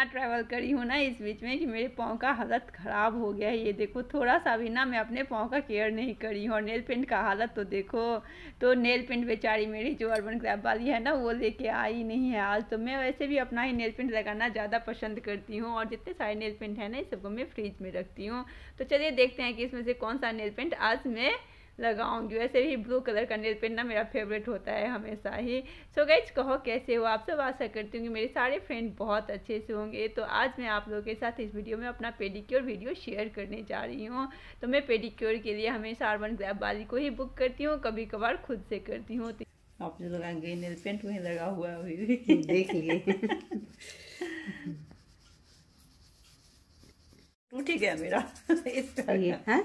इतना ट्रैवल करी हूँ ना, इस बीच में कि मेरे पाँव का हालत ख़राब हो गया है। ये देखो, थोड़ा सा भी ना मैं अपने पाँव का केयर नहीं करी हूँ। और नेल पेंट का हालत तो देखो तो नेल पेंट बेचारी मेरी जो अर्बन क्रैप वाली है ना, वो लेके आई नहीं है आज। तो मैं वैसे भी अपना ही नेल पेंट लगाना ज़्यादा पसंद करती हूँ और जितने सारे नेल पेंट हैं ना, इस सबको मैं फ्रिज में रखती हूँ। तो चलिए देखते हैं कि इसमें से कौन सा नेल पेंट आज मैं लगाऊँगी। वैसे भी ब्लू कलर का नेल पेंट ना मेरा फेवरेट होता है हमेशा ही। सो गैज कहो कैसे हो? आप सब आशा करती हूँ कि मेरे सारे फ्रेंड बहुत अच्छे से होंगे। तो आज मैं आप लोगों के साथ इस वीडियो में अपना पेडिक्योर वीडियो शेयर करने जा रही हूँ। तो मैं पेडिक्योर के लिए हमेशा अर्बन ग्रैप वाली को ही बुक करती हूँ कभी कभार खुद से करती हूँ। आप जो लगाएँगे नेल पेंट वहीं लगा हुआ है अभी। देख लिए। टूट ही गया मेरा। इस हाँ?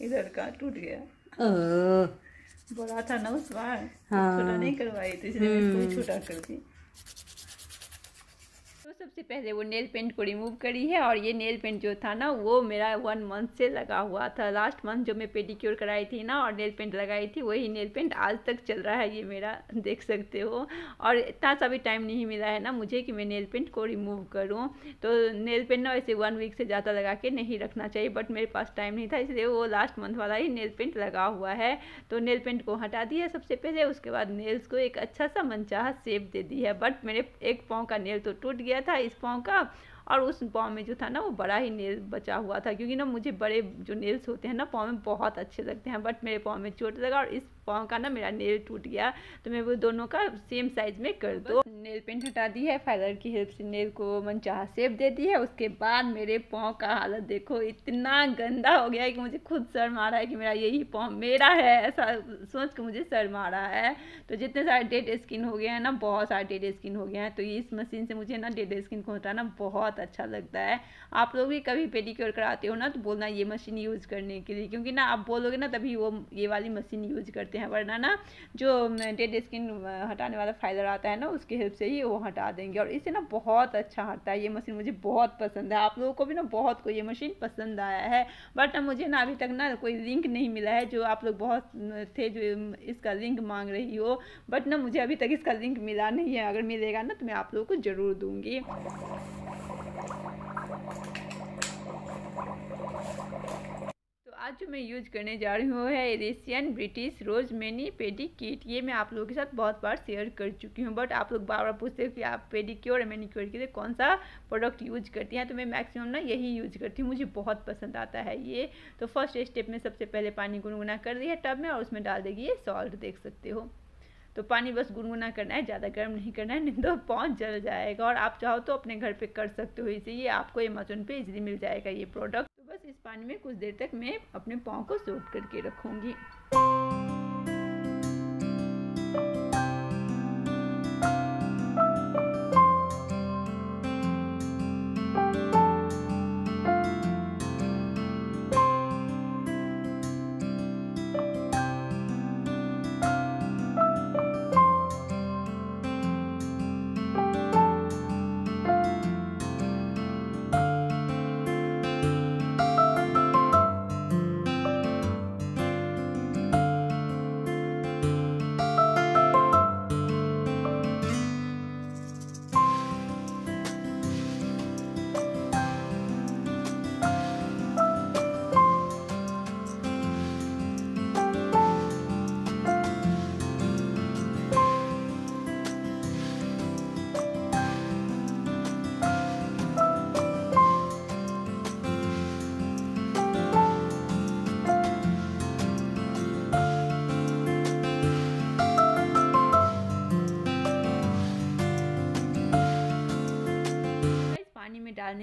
इधर का टूट गया। बड़ा था ना उस बार हाँ। छोटा नहीं करवाई थी इसलिए छोटा कर दी सबसे पहले वो नेल पेंट को रिमूव करी है और ये नेल पेंट जो था ना, वो मेरा वन मंथ से लगा हुआ था। लास्ट मंथ जो मैं पेडिक्योर कराई थी ना और नेल पेंट लगाई थी, वही नेल पेंट आज तक चल रहा है, ये मेरा देख सकते हो। और इतना सा भी टाइम नहीं मिला है ना मुझे कि मैं नेल पेंट को रिमूव करूँ। तो नेल पेंट ना वैसे वन वीक से ज़्यादा लगा के नहीं रखना चाहिए बट मेरे पास टाइम नहीं था, इसलिए वो लास्ट मंथ वाला ही नेल पेंट लगा हुआ है। तो नेल पेंट को हटा दिया सबसे पहले, उसके बाद नेल्स को एक अच्छा सा मनचाहा सेप दे दी है। बट मेरे एक पाँव का नेल तो टूट गया था इस पाँव का और उस पाँव में जो था ना वो बड़ा ही नेल बचा हुआ था क्योंकि ना मुझे बड़े जो नेल्स होते हैं ना पाँव में बहुत अच्छे लगते हैं बट मेरे पाँव में चोट लगा और इस पाँव का ना मेरा नेल टूट गया तो मैं वो दोनों का सेम साइज़ में कर दो। नेल पेंट हटा दी है फाइलर की हेल्प से नेल को मनचाहा सेप दे दी है, उसके बाद मेरे पाँव का हालत देखो, इतना गंदा हो गया है कि मुझे खुद सर मारा है कि मेरा यही पाँव मेरा है, ऐसा सोच के मुझे सर मारा है। तो जितने सारे डेड स्किन हो गए हैं ना, बहुत सारे डेड स्किन हो गए हैं तो इस मशीन से मुझे ना डेड स्किन को हटाना बहुत अच्छा लगता है। आप लोग भी कभी पेडिक्योर कराते हो ना तो बोलना ये मशीन यूज़ करने के लिए, क्योंकि ना आप बोलोगे ना, तभी वो, ये वाली मशीन यूज़ करते हैं, वरना ना जो डेड स्किन हटाने वाला फाइलर आता है ना, उसकी हेल्प से ही वो हटा देंगे। और इससे ना बहुत अच्छा हटता है, ये मशीन मुझे बहुत पसंद है। आप लोगों को भी ना बहुत को ये मशीन पसंद आया है बट ना मुझे ना अभी तक ना कोई लिंक नहीं मिला है, जो आप लोग बहुत थे जो इसका लिंक मांग रही हो। बट ना मुझे अभी तक इसका लिंक मिला नहीं है। अगर मिलेगा ना तो मैं आप लोगों को ज़रूर दूँगी। आज जो मैं यूज़ करने जा रही हूँ, है Asian British rose mani pedi kit ये मैं आप लोगों के साथ बहुत बार शेयर कर चुकी हूँ बट आप लोग बार बार पूछते हो कि आप पेडिक्योर और मैनिक्योर के लिए कौन सा प्रोडक्ट यूज़ करती हैं? तो मैं मैक्सिमम ना यही यूज़ करती हूँ, मुझे बहुत पसंद आता है ये। तो फ़र्स्ट स्टेप में सबसे पहले पानी गुनगुना कर दिया टब में और उसमें डाल देगी ये सॉल्ट देख सकते हो। तो पानी बस गुनगुना करना है, ज़्यादा गर्म नहीं करना है, नहीं तो पहुँच जल जाएगा और आप चाहो तो अपने घर पे कर सकते हो इसे। ये आपको अमेजोन पे इजीली मिल जाएगा ये प्रोडक्ट बस इस पानी में कुछ देर तक मैं अपने पाँव को सोख करके रखूँगी।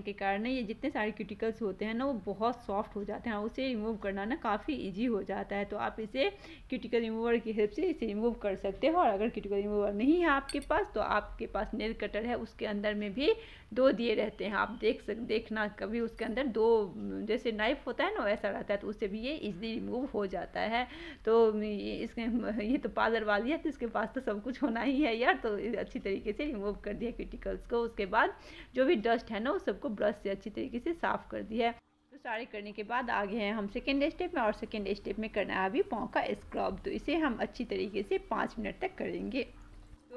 डालने के कारण ये जितने सारे क्यूटिकल्स होते हैं ना, वो बहुत सॉफ्ट हो जाते हैं उसे रिमूव करना ना काफ़ी इजी हो जाता है। तो आप इसे क्यूटिकल रिमूवर की हेल्प से इसे रिमूव कर सकते हो और अगर क्यूटिकल रिमूवर नहीं है आपके पास तो आपके पास नेल कटर है, उसके अंदर में भी दो दिए रहते हैं। आप देख सक, देखना कभी उसके अंदर दो, जैसे नाइफ होता है ना, वैसा रहता है तो उससे भी ये इजली रिमूव हो जाता है। तो इसके, ये तो पार्लर वाली है तो इसके पास तो सब कुछ होना ही है यार। तो अच्छी तरीके से रिमूव कर दिया क्यूटिकल्स को। उसके बाद जो भी डस्ट है ना, वो सबको ब्रश से अच्छी तरीके से साफ़ कर दिया है। तो सारे करने के बाद आगे हैं हम सेकेंड स्टेप में और सेकेंड स्टेप में करना है अभी पाँव का स्क्रब तो इसे हम अच्छी तरीके से पाँच मिनट तक करेंगे।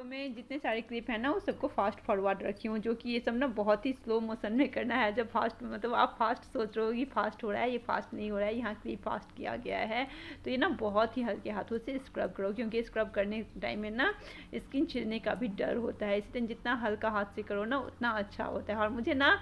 मैं जितने सारे क्लिप हैं ना, वो सबको फास्ट फॉरवर्ड रखी हूँ, जो कि ये सब ना बहुत ही स्लो मोशन में करना है। जब फास्ट मतलब आप फास्ट सोच रहे हो कि फास्ट हो रहा है, ये फास्ट नहीं हो रहा है, यहाँ क्लिप फास्ट किया गया है तो ये ना बहुत ही हल्के हाथों से स्क्रब करो, क्योंकि स्क्रब करने टाइम में ना स्किन छिड़ने का भी डर होता है। इसलिए जितना हल्का हाथ से करो ना, उतना अच्छा होता है। और मुझे ना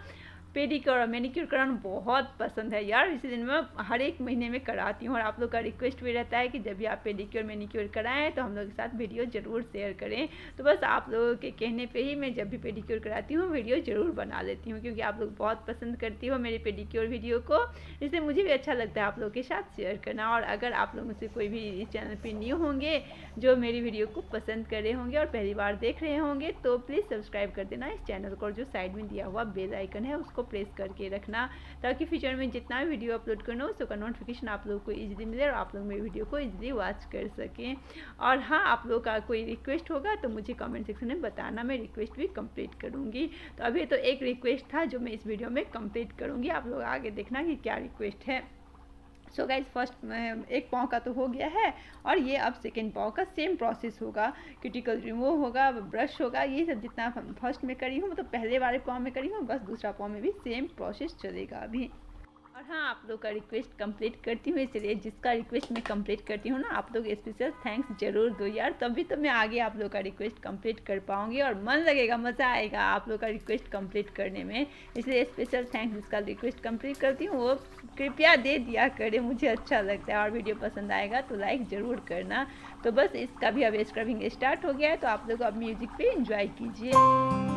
पेडिक्योर और मैनिक्योर कराना बहुत पसंद है यार, इसी दिन मैं हर एक महीने में कराती हूँ और आप लोग का रिक्वेस्ट भी रहता है कि जब भी आप पेडिक्योर, मैनिक्योर कराएँ तो हम लोग के साथ वीडियो ज़रूर शेयर करें। तो बस आप लोगों के कहने पे ही मैं जब भी पेडिक्योर कराती हूँ, वीडियो ज़रूर बना लेती हूँ क्योंकि आप लोग बहुत पसंद करती हो मेरे पेडिक्योर वीडियो को, इसलिए मुझे भी अच्छा लगता है आप लोग के साथ शेयर करना। और अगर आप लोगों से कोई भी इस चैनल पर न्यू होंगे, जो मेरी वीडियो को पसंद कर रहे होंगे और पहली बार देख रहे होंगे तो प्लीज़ सब्सक्राइब कर देना इस चैनल को और जो साइड में दिया हुआ बेल आइकन है, उसको प्रेस करके रखना, ताकि फ्यूचर में जितना भी वीडियो अपलोड करना हो, उसका नोटिफिकेशन आप लोग को ईजिली मिले और आप लोग मेरी वीडियो को ईजिली वॉच कर सकें। और हाँ आप लोग का कोई रिक्वेस्ट होगा तो मुझे कमेंट सेक्शन में बताना, मैं रिक्वेस्ट भी कंप्लीट करूँगी। तो अभी तो एक रिक्वेस्ट था, जो मैं इस वीडियो में कंप्लीट करूँगी। आप लोग आगे देखना कि क्या रिक्वेस्ट है। सो गाइज़ फ़र्स्ट एक पाँव का तो हो गया है और ये अब सेकेंड पाँव का सेम प्रोसेस होगा। क्यूटिकल रिमूव होगा ब्रश होगा, ये सब जितना फ़र्स्ट में करी हूँ मतलब तो पहले वाले पाँव में करी हूँ, बस दूसरा पाँव में भी सेम प्रोसेस चलेगा अभी। और हाँ आप लोग का रिक्वेस्ट कंप्लीट करती हूँ, इसलिए जिसका रिक्वेस्ट मैं कंप्लीट करती हूँ ना, आप लोग स्पेशल थैंक्स ज़रूर दो यार। तभी तो मैं आगे आप लोग का रिक्वेस्ट कंप्लीट कर पाऊँगी और मन लगेगा, मज़ा आएगा आप लोग का रिक्वेस्ट कंप्लीट करने में। इसलिए स्पेशल थैंक्स जिसका रिक्वेस्ट कंप्लीट करती हूँ, वो कृपया दे दिया करे, मुझे अच्छा लगता है और वीडियो पसंद आएगा तो लाइक ज़रूर करना। तो बस इसका भी अब स्क्रबिंग स्टार्ट हो गया है तो आप लोग अब म्यूज़िक पे इंजॉय कीजिए।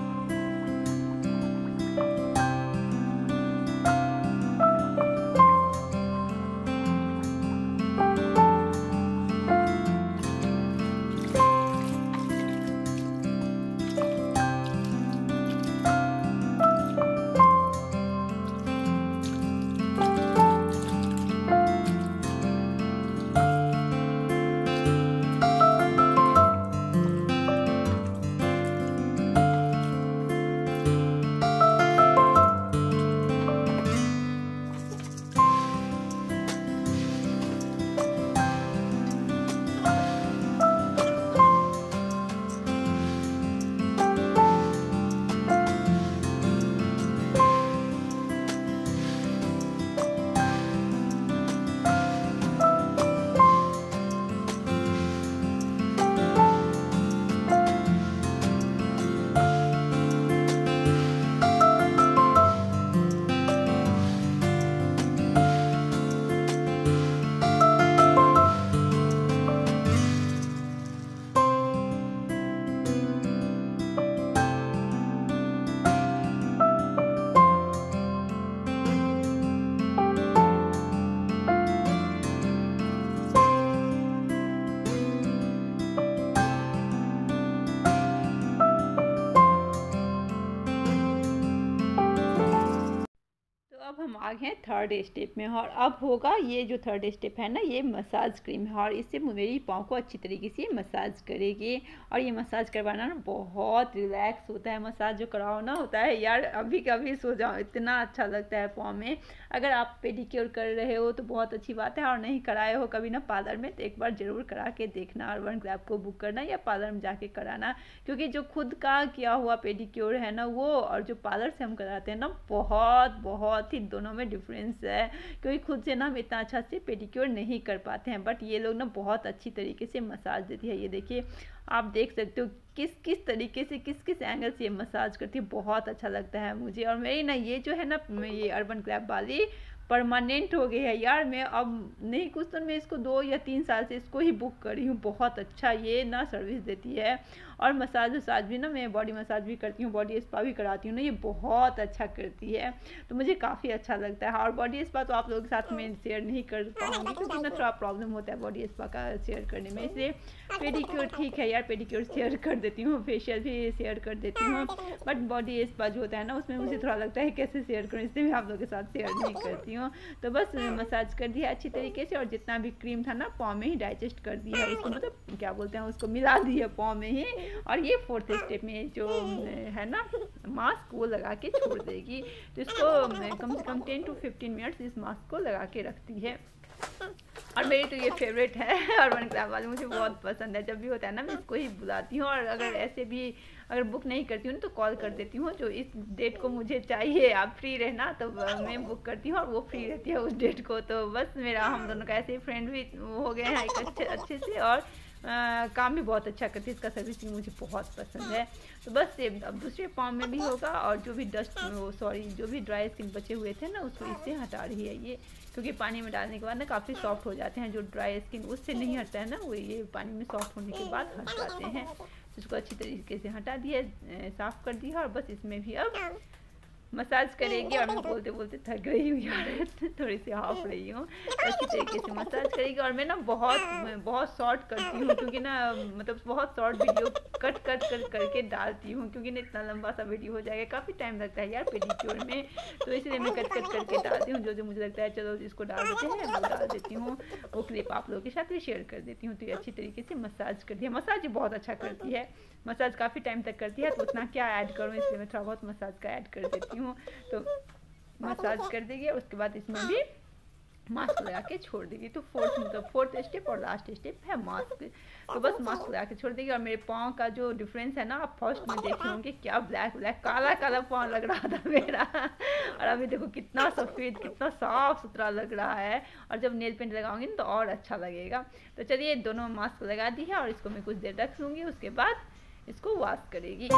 हम आ गए थर्ड स्टेप में और अब होगा ये जो थर्ड स्टेप है ना, ये मसाज क्रीम है और इससे मेरी पाँव को अच्छी तरीके से मसाज करेगी और ये मसाज करवाना ना बहुत रिलैक्स होता है। मसाज जो कराओ ना होता है यार अभी कभी सो जाओ, इतना अच्छा लगता है पाँव में। अगर आप पेडिक्योर कर रहे हो तो बहुत अच्छी बात है और नहीं कराए हो कभी ना पार्लर में तो एक बार ज़रूर करा के देखना और वन ग्रैप को बुक करना या पार्लर में जाके कराना। क्योंकि जो खुद का किया हुआ पेडिक्योर है ना वो और जो पार्लर से हम कराते हैं ना बहुत बहुत ही दोनों में डिफरेंस है, क्योंकि खुद से ना हम इतना अच्छा से पेडिक्योर नहीं कर पाते हैं। बट ये लोग ना बहुत अच्छी तरीके से मसाज देती है। ये देखिए, आप देख सकते हो किस किस तरीके से, किस किस एंगल से ये मसाज करती है। बहुत अच्छा लगता है मुझे। और मेरी ना ये जो है ना ये अर्बन क्लैब वाली परमानेंट हो गई है यार। मैं अब नहीं, कुछ तो मैं इसको दो या तीन साल से इसको ही बुक कर रही हूँ। बहुत अच्छा ये ना सर्विस देती है। और मसाज वसाज भी ना, मैं बॉडी मसाज भी करती हूँ बॉडी स्पा भी कराती हूँ ना, ये बहुत अच्छा करती है। तो मुझे काफ़ी अच्छा लगता है। और बॉडी स्पा तो आप लोगों के साथ मैं शेयर नहीं कर पाऊँगी, क्योंकि ना थोड़ा प्रॉब्लम होता है बॉडी स्पा का शेयर करने में, इसलिए पेडिक्योर ठीक है यार पेडिक्योर शेयर कर देती हूँ फेशियल भी शेयर कर देती हूँ। बट बॉडी स्पा जो होता है ना, उसमें मुझे थोड़ा लगता है कैसे शेयर करूँ, इसलिए मैं आप लोगों के साथ शेयर नहीं करती हूँ। तो बस मसाज कर दिया अच्छी तरीके से, और जितना भी क्रीम था ना, पाँव में ही डाइजेस्ट कर दिया, इसको मतलब क्या बोलते हैं, उसको मिला दिया पाँव में ही। और ये फोर्थ स्टेप में जो है ना मास्क वो लगा के छोड़ देगी। तो इसको कम से कम टेन टू फिफ्टीन मिनट्स इस मास्क को लगा के रखती है। और मेरी तो ये फेवरेट है और वन क्लाब वाले, मुझे बहुत पसंद है। जब भी होता है ना, मैं इसको ही बुलाती हूँ। और अगर ऐसे भी, अगर बुक नहीं करती हूँ तो कॉल कर देती हूँ, जो इस डेट को मुझे चाहिए। आप फ्री रहना तो मैं बुक करती हूँ और वो फ्री रहती है उस डेट को। तो बस मेरा, हम दोनों का ऐसे ही फ्रेंड भी हो गए हैं, एक अच्छे अच्छे से। और आ, काम भी बहुत अच्छा करती है इसका सर्विसिंग मुझे बहुत पसंद है। तो बस ये अब दूसरे फॉर्म में भी होगा और जो भी डस्ट वो सॉरी जो भी ड्राई स्किन बचे हुए थे ना उसको इससे हटा रही है ये। क्योंकि पानी में डालने के बाद ना काफ़ी सॉफ्ट हो जाते हैं जो ड्राई स्किन उससे नहीं हटता है ना वो ये पानी में सॉफ्ट होने के बाद हट जाते हैं। तो इसको अच्छी तरीके से हटा दिया साफ़ कर दिया और बस इसमें भी अब मसाज करेगी और मैं बोलते बोलते थक गई हूँ यार थोड़ी सी हाफ़ रही हूँ। अच्छी तरीके से मसाज करेगी और मैं ना बहुत बहुत शॉर्ट करती हूँ क्योंकि ना मतलब बहुत शॉर्ट वीडियो कट कट कर करके डालती हूँ क्योंकि ना इतना लंबा सा वीडियो हो जाएगा काफ़ी टाइम लगता है यार पेडिक्योर में। तो इसलिए मैं कट कट करके डालती हूँ जो जो मुझे लगता है चलो इसको डाल देते हैं वो डाल देती हूँ वो क्लिप आप लोगों के साथ भी शेयर कर देती हूँ। तो ये अच्छी तरीके से मसाज करती है मसाज बहुत अच्छा करती है। मसाज काफ़ी टाइम तक करती है तो उतना क्या ऐड करूँ इसलिए मैं थोड़ा बहुत मसाज का ऐड कर देती हूँ। तो मसाज कर देगी उसके बाद इसमें भी मास्क लगा के छोड़ देगी। तो फोर्थ मतलब फोर्थ स्टेप और लास्ट स्टेप है मास्क तो बस मास्क लगा के छोड़ देगी और मेरे पाँव का जो डिफरेंस है ना, आप फ़र्स्ट में देखे होंगे क्या ब्लैक ब्लैक काला काला पाँव लग रहा था मेरा। और अभी देखो कितना सफ़ेद, कितना साफ़ सुथरा लग रहा है। और जब नेल पेंट लगाऊँगी ना तो और अच्छा लगेगा। तो चलिए दोनों मास्क लगा दी है और इसको मैं कुछ देर रख लूँगी उसके बाद इसको वॉश करेगी।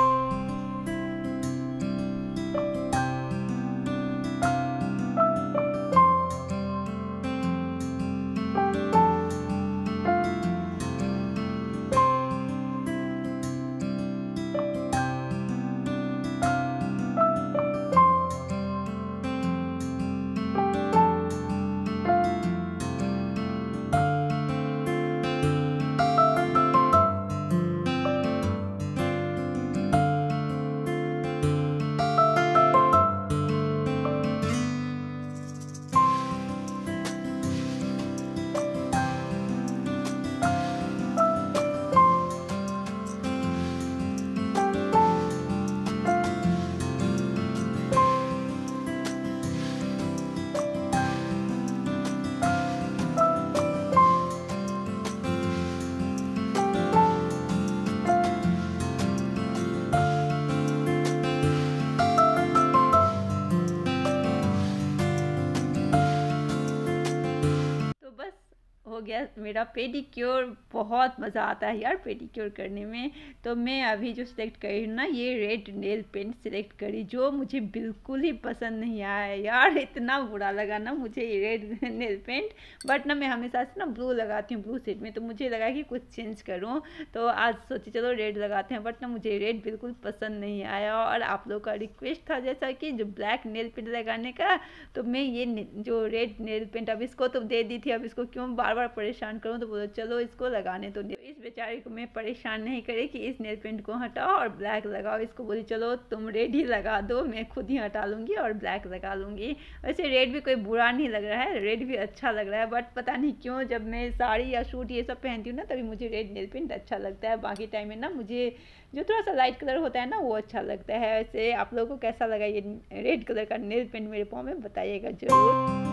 गया मेरा पेडिक्योर बहुत मज़ा आता है यार पेडिक्योर करने में। तो मैं अभी जो सिलेक्ट करी हूँ ना, ये रेड नेल पेंट सिलेक्ट करी, जो मुझे बिल्कुल ही पसंद नहीं आया यार। इतना बुरा लगा ना मुझे ये रेड नेल पेंट बट ना मैं हमेशा से ना ब्लू लगाती हूँ ब्लू सेट में। तो मुझे लगा कि कुछ चेंज करूँ। तो आज सोची चलो रेड लगाते हैं। बट ना मुझे रेड बिल्कुल पसंद नहीं आया। और आप लोग का रिक्वेस्ट था जैसा कि जो ब्लैक नेल पेंट लगाने का तो मैं ये जो रेड नेल पेंट अब इसको तो दे दी थी। अब इसको क्यों बार बार परेशान करूँ तो बोलो, चलो इसको लगाने तो इस बेचारे को मैं परेशान नहीं करे कि इस नेल पेंट को हटाओ और ब्लैक लगाओ। इसको बोली, चलो तुम रेड ही लगा दो, मैं खुद ही हटा लूँगी और ब्लैक लगा लूँगी। वैसे रेड भी कोई बुरा नहीं लग रहा है, रेड भी अच्छा लग रहा है, बट पता नहीं क्यों जब मैं साड़ी या सूट ये सब पहनती हूँ ना, तभी मुझे रेड नेल पेंट अच्छा लगता है। बाकी टाइम में ना मुझे जो थोड़ा सा लाइट कलर होता है ना, वो अच्छा लगता है। वैसे आप लोगों को कैसा लगा ये रेड कलर का नेल पेंट मेरे पाँव में, बताइएगा ज़रूर।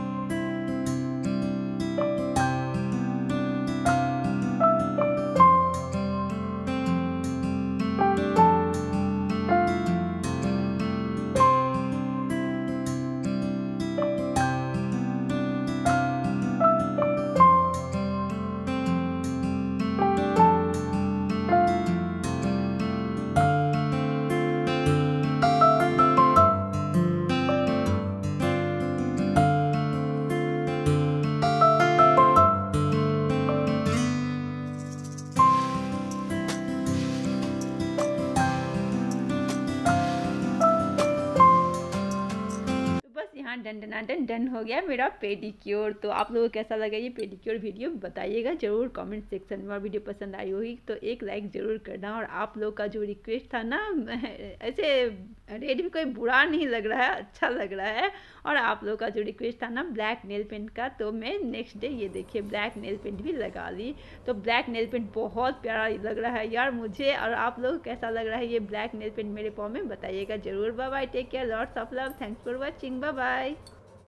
यहाँ डन हो गया मेरा पेडिक्योर तो आप लोगों को कैसा लगा ये पेडिक्योर वीडियो बताइएगा, ज़रूर कमेंट सेक्शन में और वीडियो पसंद आई होगी तो एक लाइक ज़रूर करना। और आप लोग का जो रिक्वेस्ट था ना, ऐसे रेड भी कोई बुरा नहीं लग रहा है अच्छा लग रहा है। और आप लोग का जो रिक्वेस्ट था ना ब्लैक नेल पेंट का तो मैं नेक्स्ट डे ये देखिए ब्लैक नेल पेंट भी लगा ली। तो ब्लैक नेल पेंट बहुत प्यारा लग रहा है यार मुझे, और आप लोग कैसा लग रहा है ये ब्लैक नेल पेंट मेरे पाँव में? बताइएगा ज़रूर। Bye take care lots of love thanks for watching bye